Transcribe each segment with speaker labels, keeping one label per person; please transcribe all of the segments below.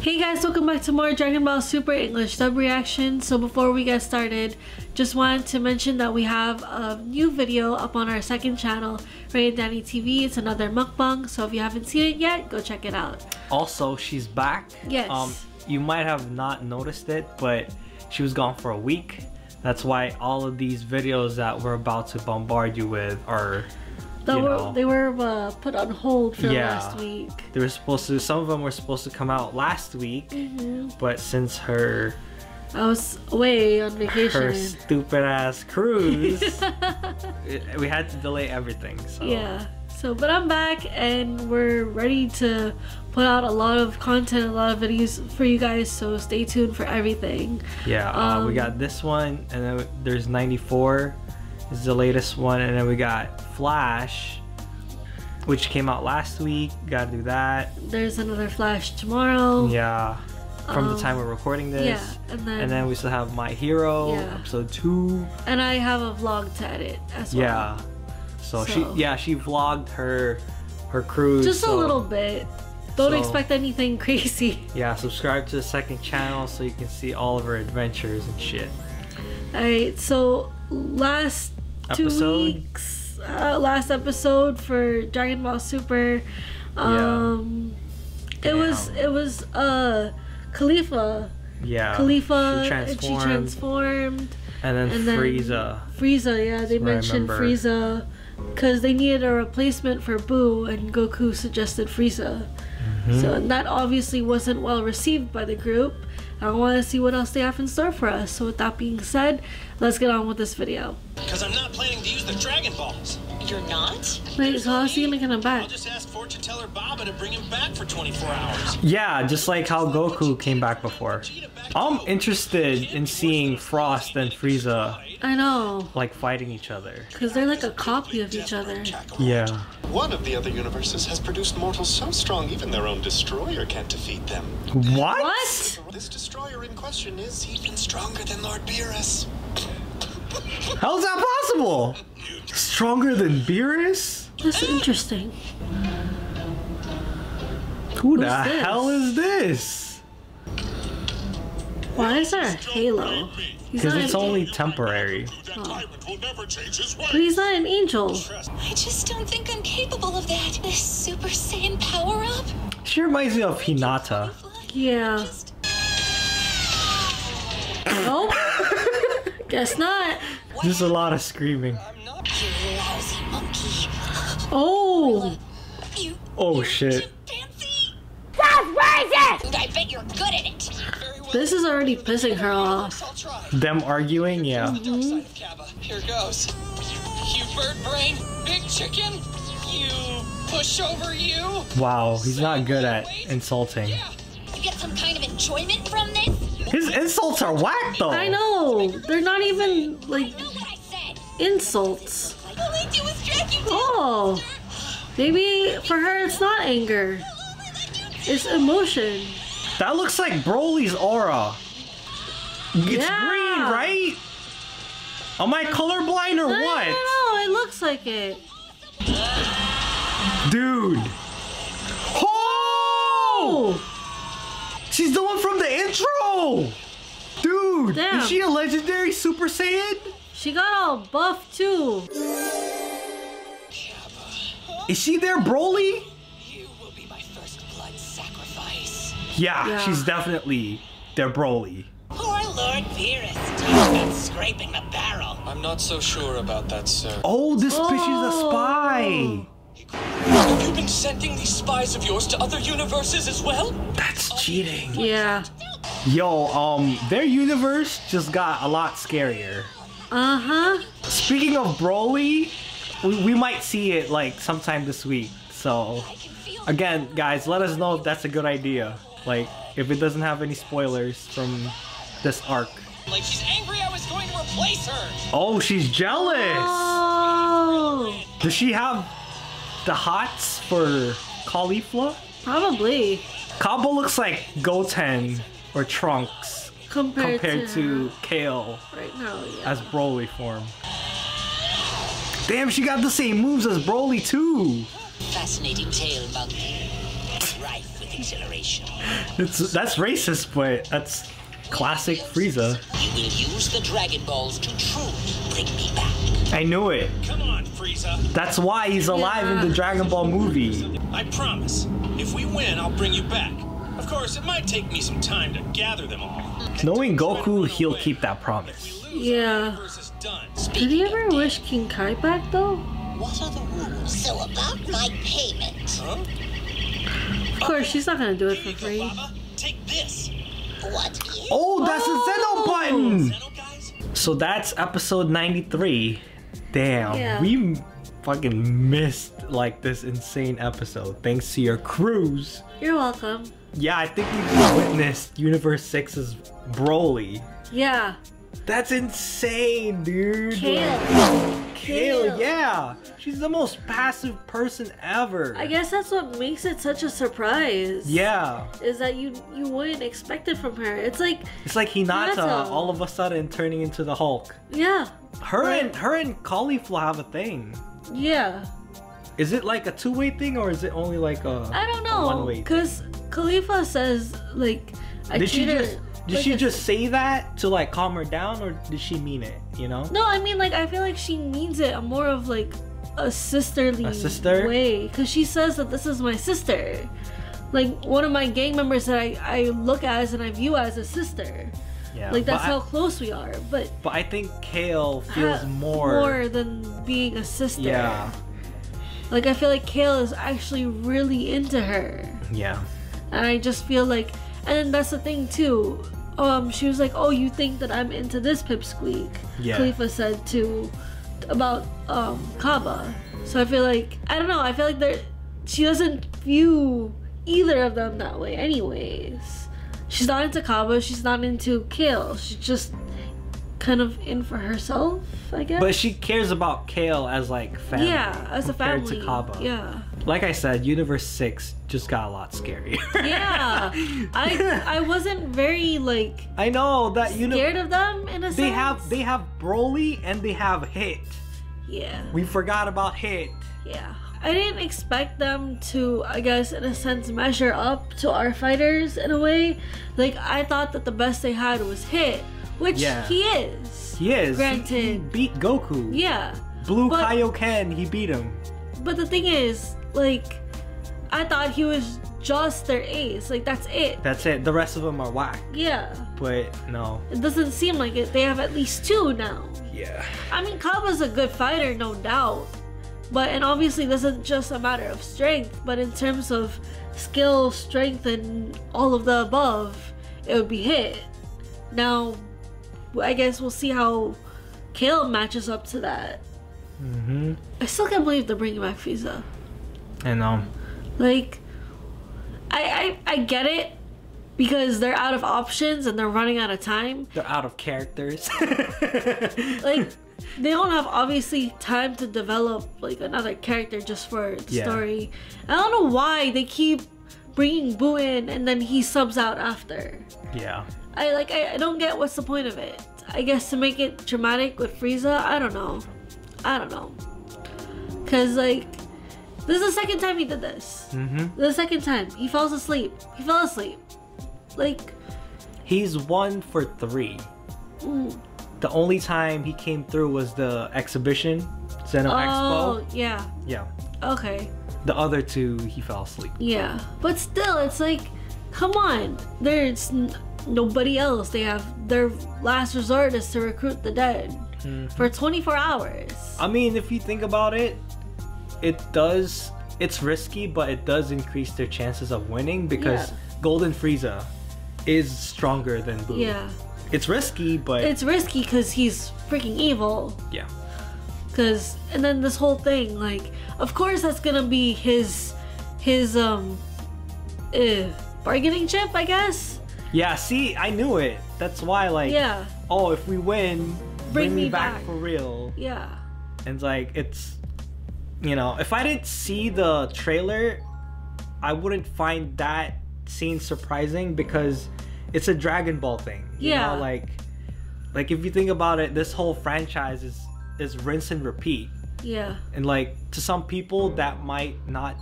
Speaker 1: Hey guys, welcome back to more Dragon Ball Super English dub reaction. So before we get started, just wanted to mention that we have a new video up on our second channel, Ray and Danii TV. It's another mukbang, so if you haven't seen it yet, go check it out.
Speaker 2: Also, she's back.
Speaker 1: Yes.
Speaker 2: Um, you might have not noticed it, but she was gone for a week. That's why all of these videos that we're about to bombard you with are
Speaker 1: They were,
Speaker 2: know.
Speaker 1: they were uh, put on hold for
Speaker 2: Yeah.
Speaker 1: last week.
Speaker 2: they were supposed to some of them were supposed to come out last week
Speaker 1: Mm-hmm.
Speaker 2: but since her
Speaker 1: I was away on vacation.
Speaker 2: her stupid ass cruise it- we had to delay everything so
Speaker 1: Yeah. So, but I'm back and we're ready to put out a lot of content, a lot of videos for you guys. So stay tuned for everything.
Speaker 2: yeah uh, we
Speaker 1: Um,
Speaker 2: got this one and then there's 94 is the latest one and then we got flash which came out last week gotta do that
Speaker 1: There's another flash tomorrow.
Speaker 2: yeah from
Speaker 1: Um,
Speaker 2: the time we're recording this
Speaker 1: Yeah, and then
Speaker 2: and then we still have my hero
Speaker 1: Yeah.
Speaker 2: episode two
Speaker 1: and I have a vlog to edit as well.
Speaker 2: Yeah. So,
Speaker 1: So-
Speaker 2: she yeah, she vlogged her her cruise.
Speaker 1: Just a little bit. Don't
Speaker 2: so-
Speaker 1: expect anything crazy.
Speaker 2: Yeah, subscribe to the second channel so you can see all of her adventures and shit.
Speaker 1: Alright, so last two weeks, uh, last episode for Dragon Ball Super, um, it was it was uh Caulifla,
Speaker 2: Yeah.
Speaker 1: Caulifla,
Speaker 2: she
Speaker 1: and she
Speaker 2: transformed,
Speaker 1: transformed.
Speaker 2: and then
Speaker 1: and then-
Speaker 2: Frieza.
Speaker 1: Frieza, yeah, they
Speaker 2: That's what I
Speaker 1: mentioned. Frieza because they needed a replacement for Boo, and Goku suggested Frieza.
Speaker 2: Mm-hmm.
Speaker 1: So and that obviously wasn't well received by the group. I want to see what else they have in store for us. So with that being said, let's get on with this video.
Speaker 3: Because I'm not planning to use the Dragon Balls.
Speaker 4: You're not?
Speaker 1: Wait, so how's he gonna get him
Speaker 3: I'll
Speaker 1: back?
Speaker 3: just ask fortune teller Baba to bring him back for 24 hours.
Speaker 2: Yeah, just like how Goku came back before. I'm interested in seeing Frost and Frieza
Speaker 1: I know,
Speaker 2: like fighting each other.
Speaker 1: because they're like a copy of each other.
Speaker 2: Yeah.
Speaker 5: One of the other universes has produced mortals so strong even their own destroyer can't defeat them.
Speaker 2: What?
Speaker 1: What?
Speaker 5: This destroyer in question is even stronger than Lord Beerus.
Speaker 2: How is that possible? Stronger than Beerus?
Speaker 1: That's interesting.
Speaker 2: Who the
Speaker 1: this?
Speaker 2: hell is this?
Speaker 1: Why is there a halo?
Speaker 2: Because it's
Speaker 1: an,
Speaker 2: only temporary.
Speaker 1: but he's not an angel.
Speaker 4: I just don't think I'm capable of that. This Super Saiyan power up?
Speaker 2: She reminds me of Hinata.
Speaker 1: Yeah.
Speaker 4: Just
Speaker 1: Nope. Guess not.
Speaker 2: Just a lot of screaming.
Speaker 4: You lousy monkey.
Speaker 1: Oh.
Speaker 4: You
Speaker 2: Oh shit.
Speaker 4: fancy. That's racist! I bet you're good at it.
Speaker 3: Well.
Speaker 1: This is already pissing her off.
Speaker 2: Them arguing, yeah.
Speaker 3: Dark side. Here goes. You bird brain, big chicken. You pushover, you.
Speaker 2: Wow, he's not good at insulting.
Speaker 3: Yeah.
Speaker 4: You get some kind of enjoyment from this?
Speaker 2: His insults are whack though.
Speaker 1: I know. They're not even like
Speaker 4: Know what I said?
Speaker 1: insults. Oh. Maybe for her it's not anger. It's emotion.
Speaker 2: That looks like Broly's aura. It's
Speaker 1: Yeah.
Speaker 2: green, right? Am I colorblind or
Speaker 1: I
Speaker 2: what?
Speaker 1: don't. It looks like it.
Speaker 2: Dude. Oh! She's the one from the intro! Dude,
Speaker 1: Damn.
Speaker 2: is she a legendary Super Saiyan?
Speaker 1: She got all buff too.
Speaker 2: Is she there, Broly?
Speaker 3: You will be my first blood sacrifice.
Speaker 2: Yeah,
Speaker 1: Yeah.
Speaker 2: she's definitely their Broly.
Speaker 4: Poor Lord Beerus. Talk about scraping the barrel.
Speaker 5: I'm not so sure about that, sir.
Speaker 2: Oh, this bitch is a
Speaker 1: Oh.
Speaker 2: spy.
Speaker 3: Have you been sending these spies of yours to other universes as well?
Speaker 2: That's cheating.
Speaker 1: Yeah.
Speaker 2: Yo, um, their universe just got a lot scarier.
Speaker 1: Uh huh.
Speaker 2: Speaking of Broly, we, we might see it like sometime this week. So,
Speaker 4: I can feel
Speaker 2: again, guys, let us know if that's a good idea. Like, if it doesn't have any spoilers from this arc.
Speaker 3: Like she's angry I was going to replace her.
Speaker 2: Oh, she's jealous.
Speaker 1: Oh.
Speaker 2: Does she have the hots for Caulifla?
Speaker 1: Probably.
Speaker 2: Cabba looks like Goten or Trunks
Speaker 1: Compared,
Speaker 2: compared to Kale
Speaker 1: right now. Yeah.
Speaker 2: as Broly form. Damn, she got the same moves as Broly too.
Speaker 4: Fascinating tale, monkey. Rife with
Speaker 6: exhilaration.
Speaker 2: It's, that's racist, but that's classic Frieza.
Speaker 6: You will use the Dragon Balls to truly bring me back.
Speaker 2: I knew it.
Speaker 3: Come on, Frieza.
Speaker 2: That's why he's alive in the Dragon Ball movie.
Speaker 3: I promise. If we win, I'll bring you back. Of course, it might take me some time to gather them all.
Speaker 2: Knowing Goku, he'll keep that promise.
Speaker 1: Yeah. Did he ever wish King Kai back though?
Speaker 6: What are the rules?
Speaker 4: So about my payment.
Speaker 3: Huh?
Speaker 1: Of course, she's not gonna do it for free.
Speaker 3: Take this.
Speaker 4: What is
Speaker 2: Oh, that's
Speaker 1: Oh!
Speaker 2: a Zeno button!
Speaker 3: Zeno, guys?
Speaker 2: So that's episode 93. Damn,
Speaker 1: Yeah.
Speaker 2: we m- fucking missed like this insane episode thanks to your cruise.
Speaker 1: You're welcome.
Speaker 2: Yeah, I think we witnessed Universe 6's Broly.
Speaker 1: Yeah.
Speaker 2: That's insane, dude.
Speaker 1: Kale.
Speaker 2: Kale, yeah. She's the most passive person ever.
Speaker 1: I guess that's what makes it such a surprise.
Speaker 2: Yeah.
Speaker 1: Is that you you wouldn't expect it from her. It's like,
Speaker 2: It's like Hinata
Speaker 1: Hinata.
Speaker 2: all of a sudden turning into the Hulk.
Speaker 1: yeah.
Speaker 2: Her
Speaker 1: Right.
Speaker 2: and her and Caulifla have a thing.
Speaker 1: Yeah.
Speaker 2: Is it like a two-way thing or is it only like a
Speaker 1: I don't know.
Speaker 2: one-way? thing?
Speaker 1: Cause Caulifla says like I
Speaker 2: Did she just did
Speaker 1: like
Speaker 2: she just say that to like calm her down or did she mean it, you know?
Speaker 1: No, I mean like I feel like she means it more of like a sisterly
Speaker 2: A sister?
Speaker 1: way. Cause she says that this is my sister. Like one of my gang members that I, I look as and I view as a sister.
Speaker 2: Yeah.
Speaker 1: Like that's how
Speaker 2: I,
Speaker 1: close we are. But
Speaker 2: but I think Kale feels more
Speaker 1: more than being a sister.
Speaker 2: Yeah.
Speaker 1: Like I feel like Kale is actually really into her.
Speaker 2: Yeah.
Speaker 1: And I just feel like and that's the thing too. Um she was like, Oh, you think that I'm into this pipsqueak?
Speaker 2: Yeah.
Speaker 1: Caulifla said to about um Cabba. So I feel like I don't know, I feel like there she doesn't view either of them that way anyways. She's not into Cabba, she's not into Kale. She's just kind of in for herself, I guess.
Speaker 2: But she cares about Kale as like family.
Speaker 1: yeah, as a family.
Speaker 2: to Cabba.
Speaker 1: Yeah.
Speaker 2: Like I said, Universe 6 just got a lot scarier.
Speaker 1: Yeah. I I wasn't very like
Speaker 2: I know that
Speaker 1: you
Speaker 2: scared
Speaker 1: of them in a sense.
Speaker 2: they have they have Broly and they have Hit.
Speaker 1: Yeah.
Speaker 2: We forgot about Hit.
Speaker 1: Yeah. I didn't expect them to, I guess, in a sense, measure up to our fighters in a way. Like, I thought that the best they had was Hit, which
Speaker 2: Yeah.
Speaker 1: he is.
Speaker 2: He is. He- He,
Speaker 1: Granted.
Speaker 2: beat Goku.
Speaker 1: Yeah.
Speaker 2: Blue
Speaker 1: But-
Speaker 2: Kaioken, he beat him.
Speaker 1: But the thing is, like, I thought he was just their ace. Like, that's it.
Speaker 2: That's it. The rest of them are whack.
Speaker 1: Yeah.
Speaker 2: But no.
Speaker 1: It doesn't seem like it. They have at least two now.
Speaker 2: Yeah.
Speaker 1: I mean, Cabba's a good fighter, no doubt. But, and obviously, this isn't just a matter of strength, but in terms of skill, strength, and all of the above, it would be hit. Now, I guess we'll see how Kale matches up to that.
Speaker 2: Mm-hmm.
Speaker 1: I still can't believe they're bringing back Frieza.
Speaker 2: And um,
Speaker 1: Like, I, I, I get it because they're out of options and they're running out of time.
Speaker 2: they're out of characters.
Speaker 1: like they don't have obviously time to develop like another character just for the
Speaker 2: Yeah.
Speaker 1: story. I don't know why they keep bringing Boo in and then he subs out after.
Speaker 2: yeah.
Speaker 1: I like I, I don't get what's the point of it. I guess to make it dramatic with Frieza. I don't know. I don't know. Cause like this is the second time he did this.
Speaker 2: Mm-hmm.
Speaker 1: The second time he falls asleep. He fell asleep. Like
Speaker 2: He's one for three.
Speaker 1: mm,
Speaker 2: The only time he came through was the exhibition, Zeno
Speaker 1: oh
Speaker 2: Expo.
Speaker 1: yeah.
Speaker 2: Yeah.
Speaker 1: Okay.
Speaker 2: The other two, he fell asleep.
Speaker 1: Yeah, but still, it's like, come on. There's n- nobody else. They have their last resort is to recruit the dead mm-hmm. for 24 hours.
Speaker 2: I mean, if you think about it, it does. It's risky, but it does increase their chances of winning because
Speaker 1: Yeah.
Speaker 2: Golden Frieza is stronger than Boo.
Speaker 1: yeah,
Speaker 2: It's risky, but
Speaker 1: it's risky because he's freaking evil.
Speaker 2: yeah.
Speaker 1: Cause and then this whole thing, like, of course that's gonna be his his um uh, bargaining chip, I guess.
Speaker 2: Yeah, see, I knew it. That's why, like,
Speaker 1: Yeah,
Speaker 2: oh, if we win, bring, me,
Speaker 1: me
Speaker 2: back,
Speaker 1: back.
Speaker 2: for real.
Speaker 1: yeah,
Speaker 2: And it's like, it's, you know, if I didn't see the trailer, I wouldn't find that scene surprising because it's a Dragon Ball thing. You
Speaker 1: Yeah.
Speaker 2: know, like, like if you think about it, this whole franchise is is rinse and repeat.
Speaker 1: yeah,
Speaker 2: And like to some people that might not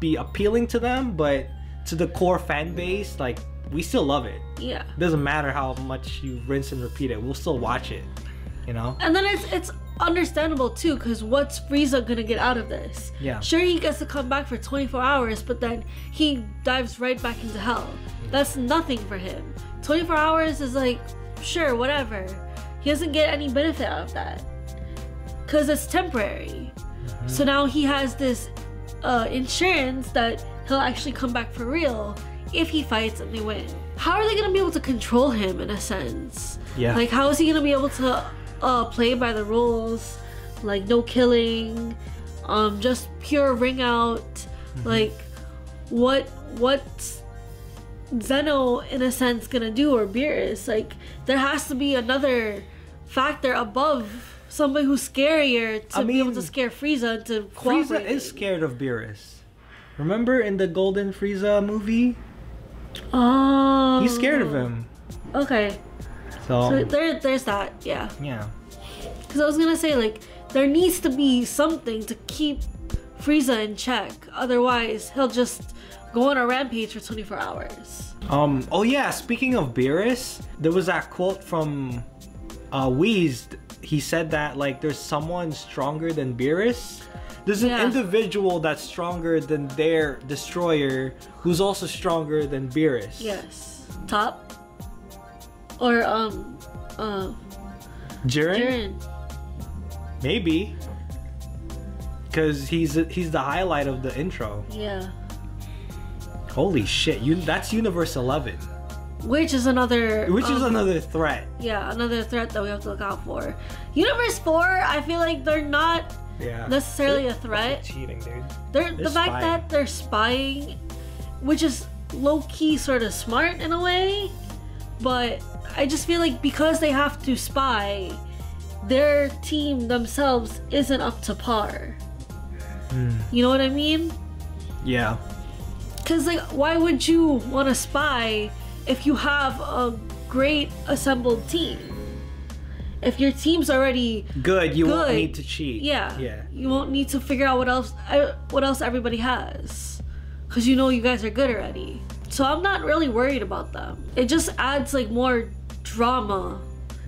Speaker 2: be appealing to them, but to the core fan base, like we still love it.
Speaker 1: Yeah.
Speaker 2: Doesn't matter how much you rinse and repeat it, we'll still watch it. You know?
Speaker 1: And then it's it's understandable too, because what's Frieza gonna get out of this?
Speaker 2: Yeah.
Speaker 1: Sure, he gets to come back for 24 hours, but then he dives right back into hell. That's nothing for him. 24 hours is like, sure, whatever. He doesn't get any benefit out of that. Because it's temporary. So now he has this uh, insurance that he'll actually come back for real if he fights and they win. How are they gonna be able to control him in a sense?
Speaker 2: Yeah.
Speaker 1: Like, how is he gonna be able to uh, play by the rules? Like, no killing, um, just pure ring out. Like, what what's Zeno in a sense gonna do or Beerus? Like, there has to be another factor above somebody who's scarier to
Speaker 2: I
Speaker 1: be able to scare Frieza to
Speaker 2: Frieza is scared of Beerus. Remember in the Golden Frieza movie?
Speaker 1: Oh,
Speaker 2: He's scared of him.
Speaker 1: Okay,
Speaker 2: So,
Speaker 1: so there, there's that. Yeah,
Speaker 2: yeah.
Speaker 1: because I was gonna say like there needs to be something to keep Frieza in check. Otherwise, he'll just go on a rampage for 24 hours.
Speaker 2: Um. Oh yeah. Speaking of Beerus, there was that quote from uh, Whis. He said that like there's someone stronger than Beerus. There's an
Speaker 1: Yeah.
Speaker 2: individual that's stronger than their destroyer, who's also stronger than Beerus.
Speaker 1: Yes, top or um, uh,
Speaker 2: Jiren?
Speaker 1: Jiren.
Speaker 2: Maybe. Cause he's he's the highlight of the intro.
Speaker 1: Yeah,
Speaker 2: Holy shit! You that's Universe Eleven,
Speaker 1: which is another.
Speaker 2: which is
Speaker 1: um,
Speaker 2: another threat.
Speaker 1: Yeah, another threat that we have to look out for. Universe 4, I feel like they're not
Speaker 2: Yeah.
Speaker 1: necessarily a
Speaker 2: They're
Speaker 1: threat.
Speaker 2: cheating, dude.
Speaker 1: They're, the
Speaker 2: They're
Speaker 1: fact
Speaker 2: spying.
Speaker 1: that they're spying, which is low key sort of smart in a way, but I just feel like because they have to spy, their team themselves isn't up to par.
Speaker 2: Hmm.
Speaker 1: You know what I mean?
Speaker 2: Yeah.
Speaker 1: Because, like, why would you want to spy if you have a great assembled team? If your team's already
Speaker 2: Good. You won't need to cheat.
Speaker 1: yeah,
Speaker 2: Yeah.
Speaker 1: you won't need to figure out what else uh, what else everybody has, because you know you guys are good already. So I'm not really worried about them. It just adds like more drama,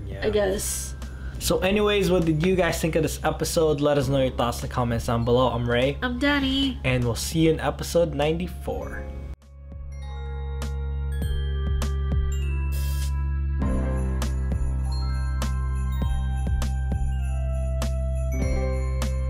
Speaker 2: Yeah.
Speaker 1: I guess.
Speaker 2: So, anyways, what did you guys think of this episode? Let us know your thoughts in the comments down below. I'm Ray,
Speaker 1: I'm Danii.
Speaker 2: and we'll see you in episode 94.